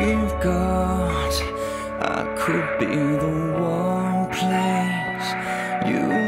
You've got. I could be the one place you